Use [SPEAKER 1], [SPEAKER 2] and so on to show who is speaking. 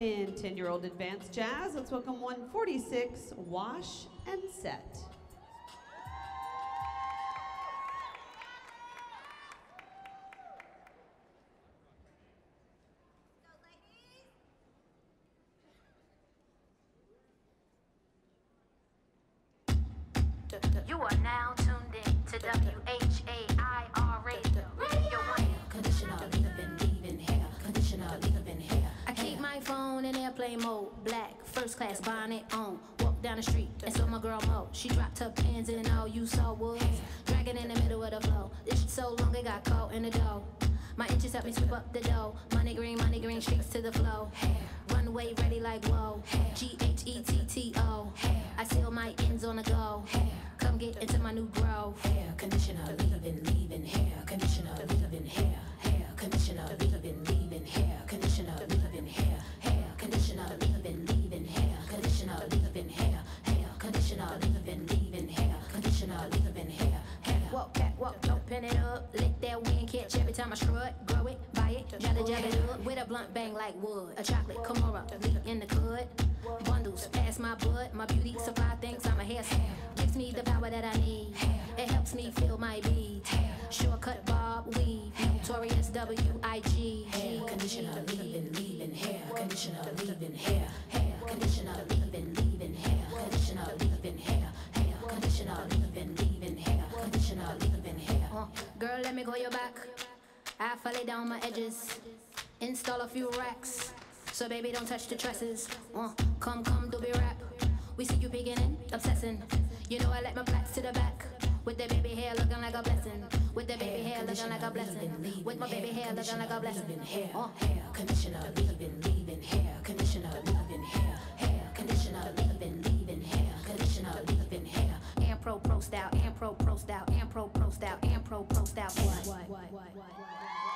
[SPEAKER 1] In 10 year old advanced jazz, let's welcome 146 Wash and Set.
[SPEAKER 2] You are now
[SPEAKER 3] airplane mode, black, first class bonnet on. Walk down the street and saw my girl Mo. She dropped her pins and all you saw was dragging in the middle of the flow. This shit so long it got caught in the dough. My inches help me sweep up the dough. Money green, money green, streets to the flow. Runway ready like whoa. G H E T T O. I seal my ends on the go. Come get into my new grove. Pin it up. Lick that wind, catch every time I strut. Grow it, buy it, jolly jolly it. With a blunt bang like wood. A chocolate Kimora, lead in the hood. Bundles past my butt. My beauty supply thinks I'm a hairstyle. Gives me the power that I need. It helps me feel my beats. Shortcut bob weave. Notorious W-I-G.
[SPEAKER 4] Hair conditioner, leave-in, leave-in hair. Conditioner, leave-in hair. Hair
[SPEAKER 3] girl, let me go your back. I it down my edges. Install a few racks. So baby, don't touch the tresses. Uh, come, come, do be rap. We see you beginning, obsessing. You know I let my plaits to the back. With the baby hair looking like a blessing. With the baby hair looking like a blessing. With my baby hair looking like a blessing.
[SPEAKER 4] hair,
[SPEAKER 3] Uh,
[SPEAKER 4] hair conditioner,
[SPEAKER 3] and pro pro style and pro pro style. What? what, what, what, what, what.